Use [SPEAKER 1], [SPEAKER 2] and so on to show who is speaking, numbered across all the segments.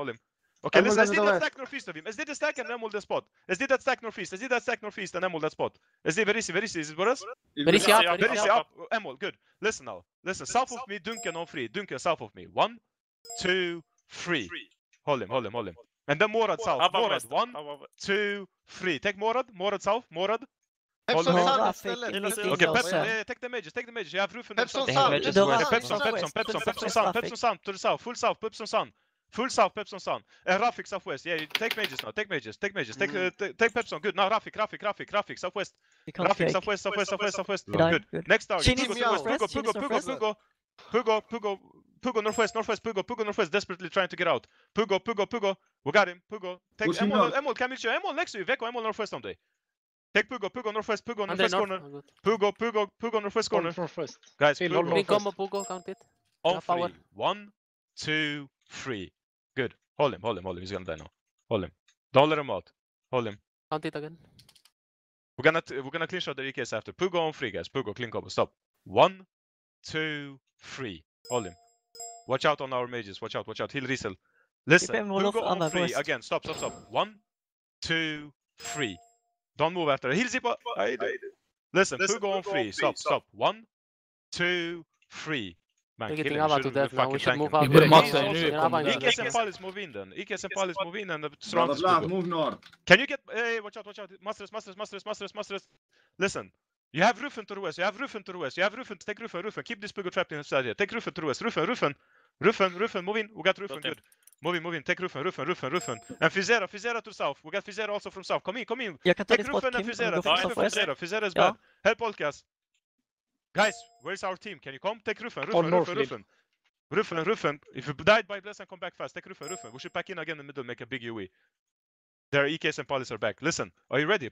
[SPEAKER 1] hold him. Okay,
[SPEAKER 2] Emerald
[SPEAKER 1] listen, let's
[SPEAKER 2] on
[SPEAKER 1] do
[SPEAKER 2] the
[SPEAKER 1] that
[SPEAKER 2] west.
[SPEAKER 1] stack northeast of him. Let's do the stack and emerald the spot. Let's do that stack northeast. Let's do that stack northeast and emerald that spot. Let's do Verisi, Verisi, is it for us?
[SPEAKER 3] Very
[SPEAKER 4] Verisi
[SPEAKER 3] sharp,
[SPEAKER 4] up,
[SPEAKER 3] very
[SPEAKER 1] Verisi
[SPEAKER 3] sharp.
[SPEAKER 1] up, emerald, good. Listen now, listen, south of me, Duncan on free. Duncan south of me. One, two, three. Hold him, hold him, hold him. And then Morad south.
[SPEAKER 4] Abba
[SPEAKER 1] Morad,
[SPEAKER 4] väster,
[SPEAKER 1] one,
[SPEAKER 4] abba väster.
[SPEAKER 1] two, three. Take Morad, Morad south, Morad.
[SPEAKER 5] Pepson
[SPEAKER 1] Hold on.
[SPEAKER 5] Sun
[SPEAKER 6] Rafik
[SPEAKER 5] istället.
[SPEAKER 6] in
[SPEAKER 4] Okej,
[SPEAKER 6] meeting
[SPEAKER 1] Okay,
[SPEAKER 6] also.
[SPEAKER 1] Pepson, eh, take the mages, take the mages. You have roof and then
[SPEAKER 5] Pepson
[SPEAKER 1] south.
[SPEAKER 5] Sun.
[SPEAKER 6] They have
[SPEAKER 5] just
[SPEAKER 6] red-
[SPEAKER 1] Okay,
[SPEAKER 6] Rafik.
[SPEAKER 1] Pepson,
[SPEAKER 5] Sun.
[SPEAKER 1] Pepson, Pepson,
[SPEAKER 6] Rafik.
[SPEAKER 1] Pepson Sun,
[SPEAKER 6] Rafik.
[SPEAKER 1] Pepson Sun to the south, full south, Pepson Sun. Full south, Pepson Sun. Uh, Rafik southwest, yeah, take mages now, take mages, take mages, take, uh, t- take Pepson, good. Now Rafik, Rafik, Rafik, Rafik, southwest.
[SPEAKER 6] You
[SPEAKER 1] Rafik,
[SPEAKER 6] fake.
[SPEAKER 1] southwest, southwest, southwest, southwest.
[SPEAKER 6] Good
[SPEAKER 1] Good.
[SPEAKER 6] good.
[SPEAKER 1] Next target,
[SPEAKER 6] Shin's
[SPEAKER 1] Pugo,
[SPEAKER 5] meow.
[SPEAKER 1] southwest, Pugo,
[SPEAKER 6] Shin's
[SPEAKER 1] Pugo, Pugo,
[SPEAKER 6] northwest.
[SPEAKER 1] Pugo. Pugo, Pugo, Pugo, northwest, northwest, Pugo, Pugo, northwest, desperately trying to get out. Pugo, Pugo, Pugo. We got him, Pugo. Take
[SPEAKER 2] Pushing
[SPEAKER 1] Emol,
[SPEAKER 2] north.
[SPEAKER 1] Emol, can meet you. Emol next to you, Veko, Emol northwest on day. Take Pugo, Pugo, northwest, Pugo,
[SPEAKER 3] Andre
[SPEAKER 1] northwest
[SPEAKER 3] north.
[SPEAKER 1] corner.
[SPEAKER 3] Oh, good.
[SPEAKER 1] Pugo, Pugo, Pugo, northwest corner.
[SPEAKER 2] Northwest.
[SPEAKER 1] Guys, Pugo.
[SPEAKER 3] Green
[SPEAKER 2] Northwest.
[SPEAKER 3] combo, Pugo, count it.
[SPEAKER 1] On three. One, two, three. Good. Hold him, hold him, hold him. He's gonna die now. Hold him. Don't let him out. Hold him.
[SPEAKER 3] Count it again.
[SPEAKER 1] We're gonna we're gonna clean shot the EKS after. Pugo on three, guys. Pugo, clean combo. Stop. One, two, three. Hold him. Watch out on our mages. Watch out, watch out. Heal Riesel. Listen.
[SPEAKER 6] him all off
[SPEAKER 1] Pugo
[SPEAKER 6] on
[SPEAKER 1] on
[SPEAKER 6] the
[SPEAKER 1] three. Again. Stop, stop, stop. One, two, three. Don't move after. Heal Zipa. I- Listen, Pugo on three. Stop, stop. One, two, three. Man,
[SPEAKER 3] We're
[SPEAKER 1] kill
[SPEAKER 3] getting
[SPEAKER 1] him.
[SPEAKER 3] Ava to
[SPEAKER 1] Shouldn't
[SPEAKER 3] death
[SPEAKER 1] be
[SPEAKER 3] now.
[SPEAKER 1] fucking
[SPEAKER 3] We should
[SPEAKER 1] tanking
[SPEAKER 3] move
[SPEAKER 1] him.
[SPEAKER 3] out.
[SPEAKER 2] Vi borde
[SPEAKER 3] with
[SPEAKER 2] matcha
[SPEAKER 3] Ava.
[SPEAKER 2] nu,
[SPEAKER 3] Yeah,
[SPEAKER 2] kommer
[SPEAKER 3] Ava in
[SPEAKER 2] där.
[SPEAKER 3] there.
[SPEAKER 1] Ikes and Palis move in then. Ikes and Palis move in and surround
[SPEAKER 2] Vlad,
[SPEAKER 1] this
[SPEAKER 2] Vlad,
[SPEAKER 1] Pugo.
[SPEAKER 2] move north.
[SPEAKER 1] Can you get? Hey, watch out, watch out. Masters, masters, masters, masters, masters. Listen. You have Rufen to the west. You have Rufen to the west. You have Rufen. Take Rufen, Rufen. Keep this Pugo trapped inside here. Take Rufen to the west. Rufen, Rufen. Rufen, Rufen. Move in. We got Rufen.
[SPEAKER 4] Got him.
[SPEAKER 1] Good. Move in, move in. Take Rufen, Rufen, Rufen, Rufen. And Fizera, Fizera to south. We got Fizera also from south. Come in, come in.
[SPEAKER 6] Jag kan ta
[SPEAKER 1] Take
[SPEAKER 6] din spot
[SPEAKER 1] Rufen and
[SPEAKER 6] Kim.
[SPEAKER 1] Fizera.
[SPEAKER 6] Go
[SPEAKER 1] Take
[SPEAKER 6] for
[SPEAKER 1] Rufen,
[SPEAKER 6] southwest.
[SPEAKER 1] Fizera. Fizera is
[SPEAKER 6] Ja.
[SPEAKER 1] bad. Help Olkas. Guys, where's our team? Can you come? Take Rufen,
[SPEAKER 2] On
[SPEAKER 1] Rufen,
[SPEAKER 2] north
[SPEAKER 1] Rufen. Rufen. Rufen, Rufen. If you died by Bless and come back fast, take Rufen, Rufen. We should pack in again in the middle, make a big UE. Their EKs and Polis are back. Listen, are you ready?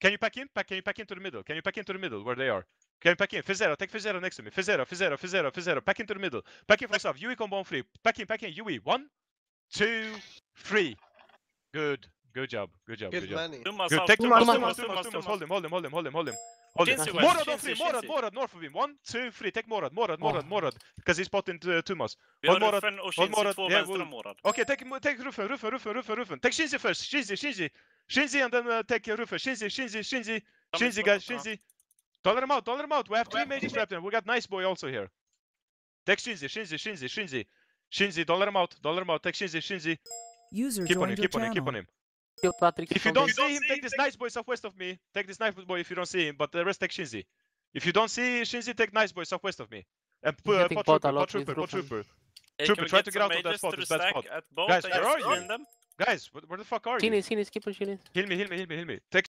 [SPEAKER 1] Can you pack in? Pack, can you pack into the middle? Can you pack into the middle where they are? Can you pack in? Fizera, take Fizera next to me. Fizera, Fizera, Fizera, Fizera. Pack into the middle. Pack in from south. UE combo on free. Pack in, pack in. UE. One, two, three. Good. Good job. Good job. Good
[SPEAKER 5] Good
[SPEAKER 1] job. Good. Take
[SPEAKER 4] Tumma,
[SPEAKER 1] Tumas,
[SPEAKER 4] Tumma,
[SPEAKER 1] Tumas, Tumas, Tumas. Hold him, hold him, hold him, hold him, hold him. Hold him.
[SPEAKER 4] Shinzi west,
[SPEAKER 1] Morad on
[SPEAKER 4] Shinzi,
[SPEAKER 1] three. Morad,
[SPEAKER 4] Shinzi.
[SPEAKER 1] Morad north of him. One, two, three. Take Morad, Morad, Morad,
[SPEAKER 6] Oh.
[SPEAKER 1] Morad. Because he's spotting uh, Tumas.
[SPEAKER 4] Vi har
[SPEAKER 1] Morad,
[SPEAKER 4] Rufen och Shinzi,
[SPEAKER 1] Morad.
[SPEAKER 4] två
[SPEAKER 1] Yeah,
[SPEAKER 4] vänster
[SPEAKER 1] we'll-
[SPEAKER 4] om Morad.
[SPEAKER 1] Okay, take take Rufen, Rufen, Rufen, Rufen, Rufen. Take Shinzi first. Shinzi, Shinzi. Shinzi and then uh, take uh, Rufen. Shinzi, Shinzi, Shinzi. Shinzi, guys, Shinzi. Don't him out, don't him out. We have three mages trapped in. We got Nice Boy also here. Take Shinzi, Shinzi, Shinzi, Shinzi. Shinzi, don't him out, don't him out. Take Shinzi, Shinzi.
[SPEAKER 7] User
[SPEAKER 1] Keep on him,
[SPEAKER 7] joined your
[SPEAKER 1] keep on him, keep on him.
[SPEAKER 3] Kill Patrick.
[SPEAKER 1] If you don't see him, take this nice boy southwest of me. Take this nice boy if you don't see him, but the rest take Shinzi. If you don't see Shinzi, take nice boy southwest of me. And
[SPEAKER 3] He's
[SPEAKER 1] uh, pot
[SPEAKER 3] a
[SPEAKER 1] trooper,
[SPEAKER 3] lot
[SPEAKER 1] pot trooper, pot trooper. Trooper, try to get out of that spot, it's bad spot. Guys, where are you? Guys, where, where the fuck are you?
[SPEAKER 3] Shinny, Shinny, keep on Shinny.
[SPEAKER 1] Heal me, heal me, heal me, heal me. Take